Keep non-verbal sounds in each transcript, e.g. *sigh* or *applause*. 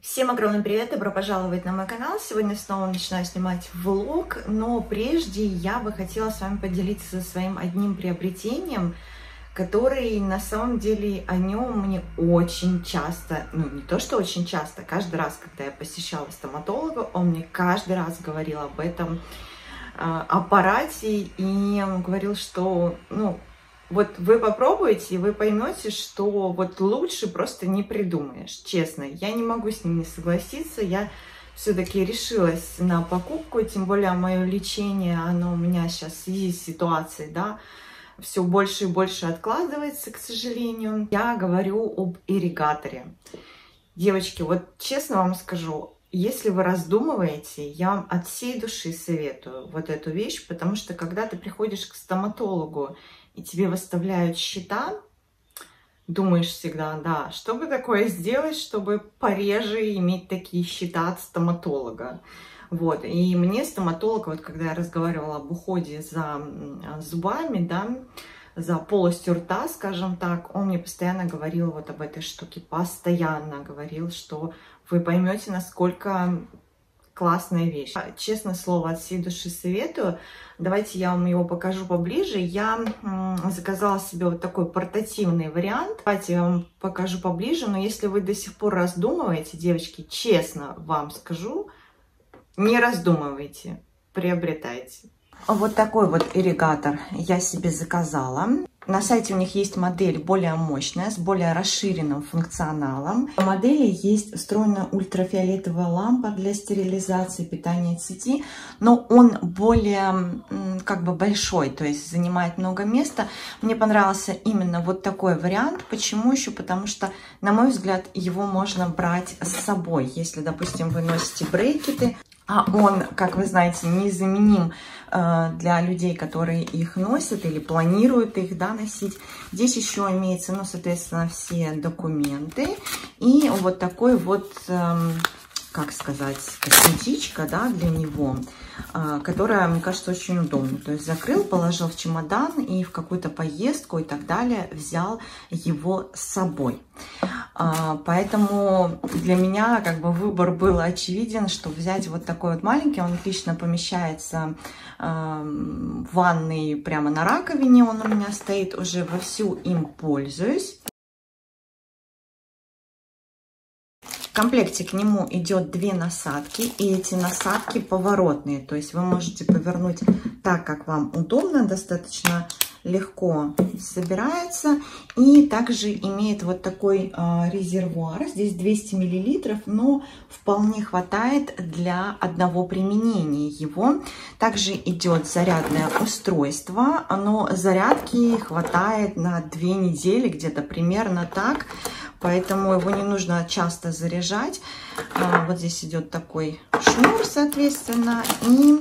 Всем огромный привет, добро пожаловать на мой канал. Сегодня снова начинаю снимать влог, но прежде я бы хотела с вами поделиться своим одним приобретением, который на самом деле о нем мне очень часто, ну не то что очень часто, каждый раз, когда я посещала стоматолога, он мне каждый раз говорил об этом э, аппарате и говорил, что ну вот вы попробуете, и вы поймете, что вот лучше просто не придумаешь, честно. Я не могу с ним не согласиться, я все-таки решилась на покупку, тем более мое лечение, оно у меня сейчас в связи с ситуацией, да, все больше и больше откладывается, к сожалению. Я говорю об ирригаторе. Девочки, вот честно вам скажу, если вы раздумываете, я вам от всей души советую вот эту вещь, потому что когда ты приходишь к стоматологу и тебе выставляют счета, думаешь всегда, да, что бы такое сделать, чтобы пореже иметь такие счета от стоматолога. Вот, и мне стоматолог, вот когда я разговаривала об уходе за зубами, да, за полостью рта, скажем так, он мне постоянно говорил вот об этой штуке, постоянно говорил, что вы поймете, насколько классная вещь. Честное слово, от всей души советую. Давайте я вам его покажу поближе. Я заказала себе вот такой портативный вариант. Давайте я вам покажу поближе. Но если вы до сих пор раздумываете, девочки, честно вам скажу, не раздумывайте, приобретайте. Вот такой вот ирригатор я себе заказала. На сайте у них есть модель более мощная, с более расширенным функционалом. В модели есть встроенная ультрафиолетовая лампа для стерилизации питания сети, но он более как бы большой, то есть занимает много места. Мне понравился именно вот такой вариант. Почему еще? Потому что, на мой взгляд, его можно брать с собой. Если, допустим, вы носите брекеты, а он, как вы знаете, незаменим э, для людей, которые их носят или планируют их да, носить. Здесь еще имеется, ну, соответственно, все документы и вот такой вот... Э, как сказать, косметичка, да, для него, а, которая, мне кажется, очень удобна. То есть закрыл, положил в чемодан и в какую-то поездку и так далее взял его с собой. А, поэтому для меня как бы выбор был очевиден, что взять вот такой вот маленький, он отлично помещается а, в ванной прямо на раковине, он у меня стоит, уже вовсю им пользуюсь. комплекте к нему идет две насадки, и эти насадки поворотные, то есть вы можете повернуть так, как вам удобно, достаточно легко собирается. И также имеет вот такой э, резервуар, здесь 200 миллилитров, но вполне хватает для одного применения его. Также идет зарядное устройство, но зарядки хватает на две недели, где-то примерно так поэтому его не нужно часто заряжать. А, вот здесь идет такой шнур, соответственно, и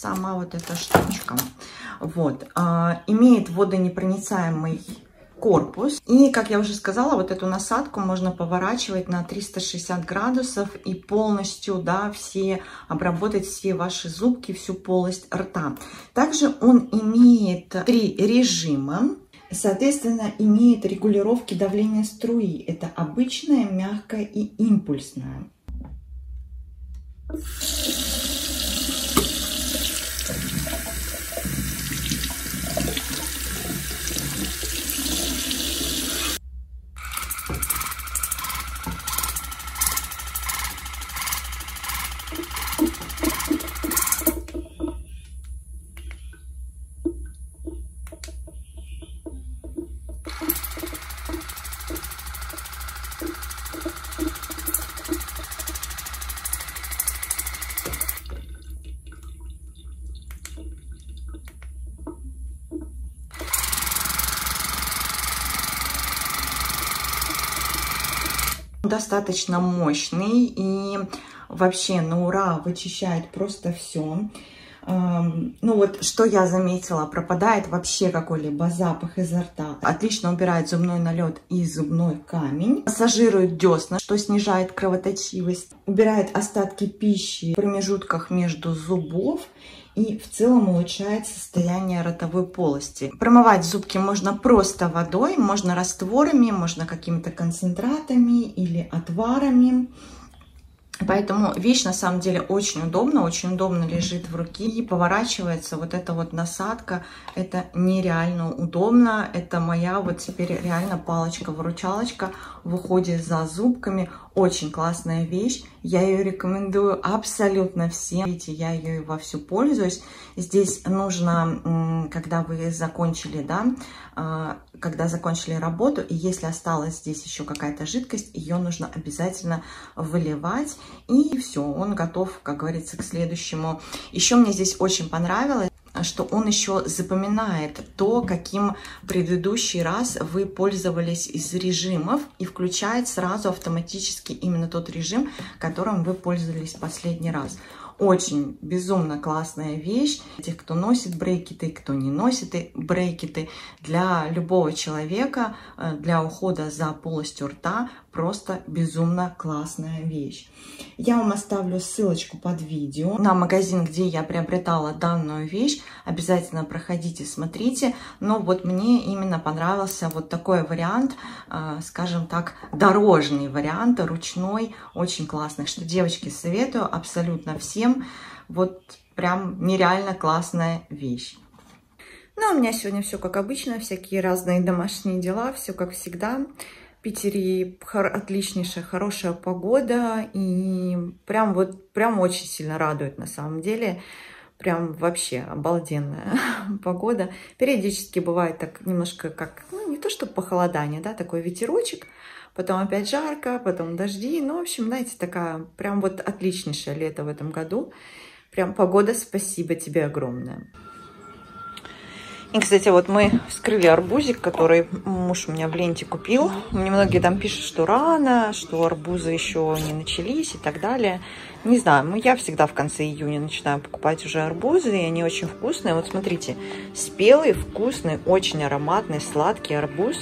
сама вот эта штучка. Вот, а, имеет водонепроницаемый корпус. И, как я уже сказала, вот эту насадку можно поворачивать на 360 градусов и полностью, да, все, обработать все ваши зубки, всю полость рта. Также он имеет три режима. Соответственно, имеет регулировки давления струи. Это обычная, мягкая и импульсная. Достаточно мощный и вообще на ура вычищает просто все. Эм, ну вот, что я заметила, пропадает вообще какой-либо запах изо рта. Отлично убирает зубной налет и зубной камень. Массажирует десна, что снижает кровоточивость. Убирает остатки пищи в промежутках между зубов и в целом улучшает состояние ротовой полости. Промывать зубки можно просто водой, можно растворами, можно какими-то концентратами или отварами. Поэтому вещь на самом деле очень удобна, очень удобно лежит в руке и поворачивается вот эта вот насадка. Это нереально удобно. Это моя вот теперь реально палочка-выручалочка в уходе за зубками. Очень классная вещь. Я ее рекомендую абсолютно всем. Видите, я ее вовсю пользуюсь. Здесь нужно, когда вы закончили, да, а, когда закончили работу, и если осталась здесь еще какая-то жидкость, ее нужно обязательно выливать. И все, он готов, как говорится, к следующему. Еще мне здесь очень понравилось что он еще запоминает то, каким предыдущий раз вы пользовались из режимов и включает сразу автоматически именно тот режим, которым вы пользовались последний раз. Очень безумно классная вещь. Тех, кто носит брекеты, кто не носит брекеты, для любого человека, э, для ухода за полостью рта просто безумно классная вещь. Я вам оставлю ссылочку под видео на магазин, где я приобретала данную вещь. Обязательно проходите, смотрите. Но вот мне именно понравился вот такой вариант, э, скажем так, дорожный вариант, ручной, очень классный. Что девочки советую абсолютно всем. Вот прям нереально классная вещь. Ну, а у меня сегодня все как обычно, всякие разные домашние дела, все как всегда. Питере отличнейшая, хорошая погода. И прям вот, прям очень сильно радует на самом деле. Прям вообще обалденная *laughs* погода. Периодически бывает так немножко как, ну, не то что похолодание, да, такой ветерочек. Потом опять жарко, потом дожди. Ну, в общем, знаете, такая прям вот отличнейшее лето в этом году. Прям погода, спасибо тебе огромное. И, кстати, вот мы вскрыли арбузик, который муж у меня в ленте купил. Мне многие там пишут, что рано, что арбузы еще не начались и так далее. Не знаю, ну, я всегда в конце июня начинаю покупать уже арбузы, и они очень вкусные. Вот смотрите, спелый, вкусный, очень ароматный, сладкий арбуз.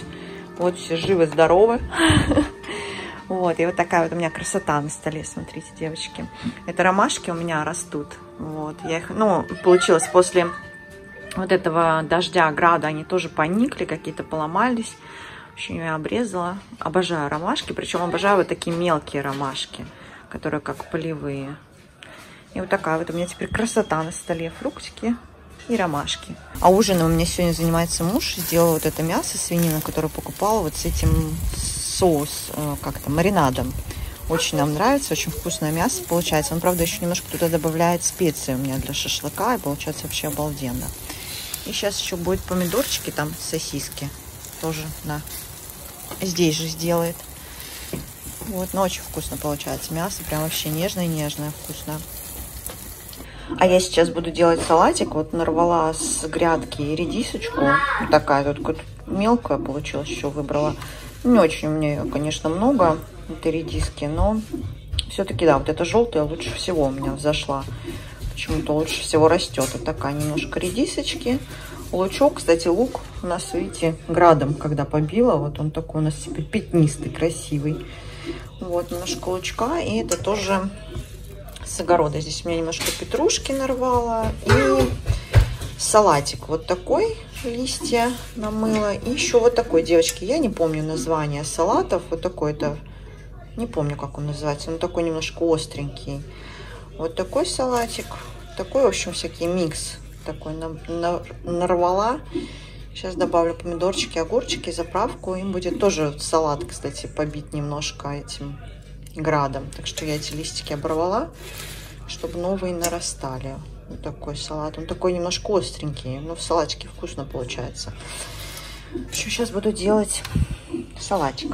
Вот все живы-здоровы. *laughs* Вот, и вот такая вот у меня красота на столе, смотрите, девочки. Это ромашки у меня растут. Вот, я их, ну, получилось после вот этого дождя, града, они тоже поникли, какие-то поломались. В общем, я обрезала. Обожаю ромашки, причем обожаю вот такие мелкие ромашки, которые как полевые. И вот такая вот у меня теперь красота на столе. Фруктики и ромашки. А ужином у меня сегодня занимается муж. Сделал вот это мясо свинина, которое покупала вот с этим соус, э, как-то маринадом. Очень нам нравится, очень вкусное мясо получается. Он, правда, еще немножко туда добавляет специи у меня для шашлыка, и получается вообще обалденно. И сейчас еще будет помидорчики, там сосиски тоже, да. Здесь же сделает. Вот, но очень вкусно получается. Мясо прям вообще нежное-нежное, вкусно. А я сейчас буду делать салатик. Вот нарвала с грядки редисочку. Вот такая тут мелкая получилась, еще выбрала. Не очень у меня ее, конечно, много, этой редиски, но все-таки, да, вот эта желтая лучше всего у меня взошла почему-то лучше всего растет. Вот такая немножко редисочки. Лучок, кстати, лук у нас, видите, градом, когда побила, вот он такой у нас теперь пятнистый, красивый. Вот, немножко лучка, и это тоже с огорода. Здесь у меня немножко петрушки нарвала, и салатик вот такой, листья намыла. И еще вот такой, девочки, я не помню название салатов, вот такой-то, не помню, как он называется, он такой немножко остренький. Вот такой салатик. Такой, в общем, всякий микс. Такой на, на, нарвала. Сейчас добавлю помидорчики, огурчики, заправку. Им будет тоже салат, кстати, побить немножко этим градом. Так что я эти листики оборвала, чтобы новые нарастали. Вот такой салат. Он такой немножко остренький, но в салатике вкусно получается. Еще сейчас буду делать салатик.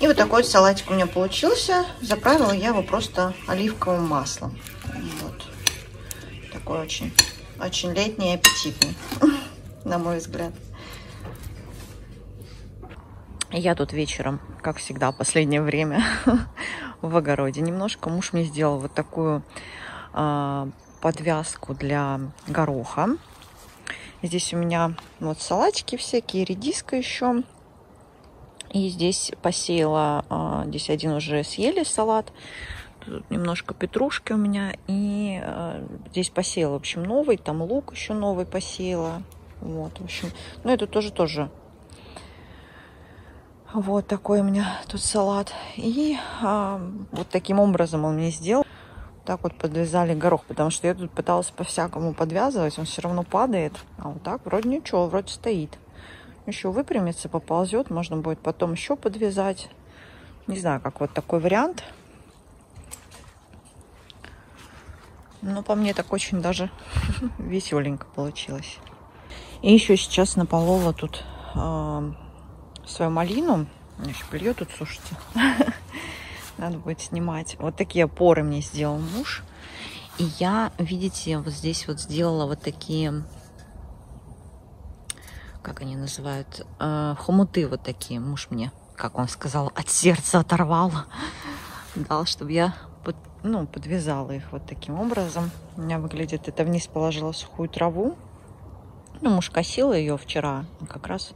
И вот такой вот салатик у меня получился. Заправила я его просто оливковым маслом. Вот. Такой очень, очень летний и аппетитный, *laughs* на мой взгляд. Я тут вечером, как всегда, последнее время *laughs* в огороде немножко. Муж мне сделал вот такую э, подвязку для гороха. Здесь у меня вот салатики всякие, редиска еще. И здесь посеяла, а, здесь один уже съели салат. Тут немножко петрушки у меня. И э, здесь посеяла, в общем, новый. Там лук еще новый посеяла. Вот, в общем. Ну, это тоже тоже. Вот такой у меня тут салат. И э, вот таким образом он мне сделал. Так вот подвязали горох, потому что я тут пыталась по-всякому подвязывать, он все равно падает. А вот так вроде ничего, вроде стоит. Еще выпрямится, поползет, можно будет потом еще подвязать. Не знаю, как вот такой вариант. Но по мне так очень даже *laughs* веселенько получилось. И еще сейчас наполола тут э, свою малину. Еще белье тут, слушайте. *laughs* Надо будет снимать. Вот такие опоры мне сделал муж. И я, видите, вот здесь вот сделала вот такие, как они называют, э, хомуты вот такие. Муж мне, как он сказал, от сердца оторвал. *laughs* Дал, чтобы я ну, подвязала их вот таким образом. У меня выглядит, это вниз положила сухую траву. Ну, муж косил ее вчера. Как раз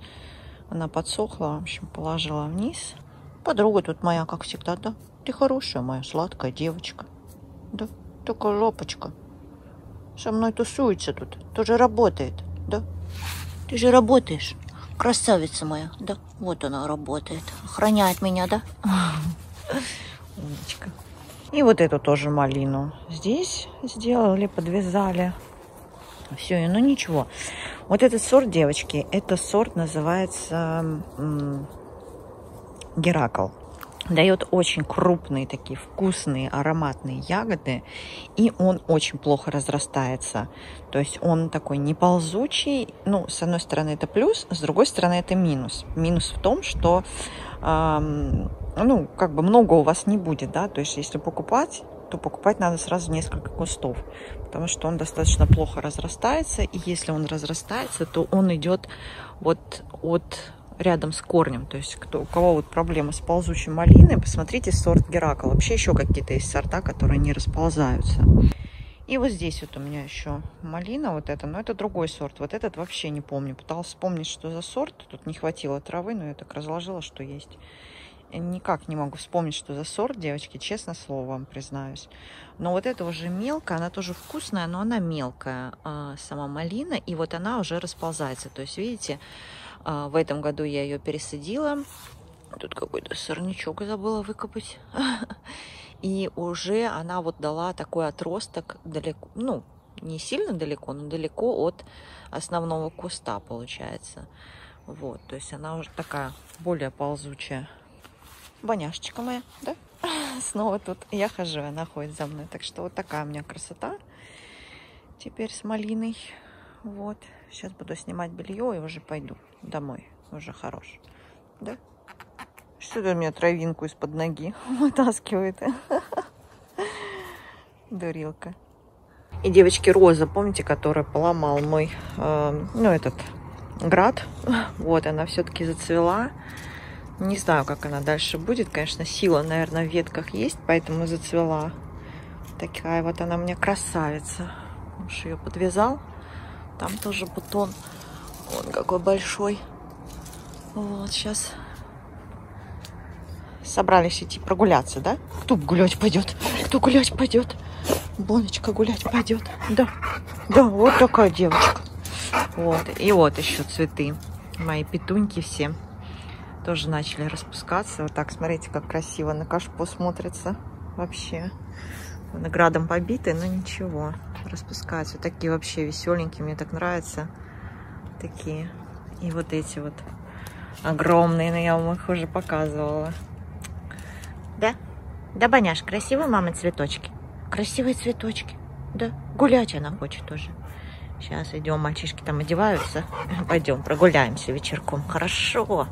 она подсохла. В общем, положила вниз. Подруга тут моя, как всегда, да? Ты хорошая моя сладкая девочка. Да, такая лапочка. Со мной тусуется тут. Тоже работает, да? Ты же работаешь. Красавица моя, да? Вот она работает. Охраняет меня, да? Умничка. И вот эту тоже малину здесь сделали, подвязали. Все, ну ничего. Вот этот сорт, девочки, это сорт называется Геракл дает очень крупные такие вкусные ароматные ягоды и он очень плохо разрастается то есть он такой не ползучий ну с одной стороны это плюс с другой стороны это минус минус в том что ну как бы много у вас не будет да то есть если покупать то покупать надо сразу несколько кустов, потому что он достаточно плохо разрастается, и если он разрастается, то он идет вот от рядом с корнем. То есть кто, у кого вот проблемы с ползучей малиной, посмотрите сорт Геракл. Вообще еще какие-то есть сорта, которые не расползаются. И вот здесь вот у меня еще малина вот эта, но это другой сорт. Вот этот вообще не помню. Пыталась вспомнить, что за сорт. Тут не хватило травы, но я так разложила, что есть. Никак не могу вспомнить, что за сорт, девочки, честно слово вам признаюсь. Но вот это уже мелкая, она тоже вкусная, но она мелкая, а, сама малина, и вот она уже расползается. То есть, видите, а, в этом году я ее пересадила. Тут какой-то сорнячок забыла выкопать. *laughs* И уже она вот дала такой отросток далеко, ну, не сильно далеко, но далеко от основного куста получается. Вот, то есть она уже такая более ползучая. Боняшечка моя, да? *laughs* Снова тут я хожу, она ходит за мной. Так что вот такая у меня красота. Теперь с малиной. Вот. Сейчас буду снимать белье и уже пойду домой. Уже хорош. Да? Что то у меня травинку из-под ноги *laughs* вытаскивает? *laughs* Дурилка. И девочки Роза, помните, которая поломал мой, э, ну, этот град. Вот, она все-таки зацвела. Не знаю, как она дальше будет. Конечно, сила, наверное, в ветках есть, поэтому зацвела. Такая вот она у меня красавица. Муж ее подвязал. Там тоже бутон. Он какой большой. Вот, сейчас собрались идти прогуляться, да? Кто гулять пойдет? Кто гулять пойдет? Боночка гулять пойдет. Да, да, вот такая девочка. Вот, и вот еще цветы. Мои петуньки все тоже начали распускаться. Вот так, смотрите, как красиво на кашпо смотрится вообще. Наградом побиты, но ничего распускаются. Такие вообще веселенькие, мне так нравятся. Такие. И вот эти вот огромные, но я вам их уже показывала. Да? Да, Баняш, красивые мама цветочки? Красивые цветочки. Да, гулять она хочет тоже. Сейчас идем, мальчишки там одеваются. Пойдем прогуляемся вечерком. Хорошо.